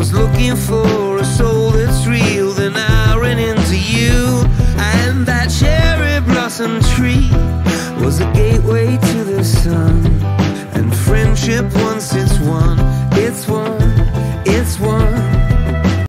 was looking for a soul that's real, then I ran into you. And that cherry blossom tree was a gateway to the sun. And friendship once it's won, it's won, it's won.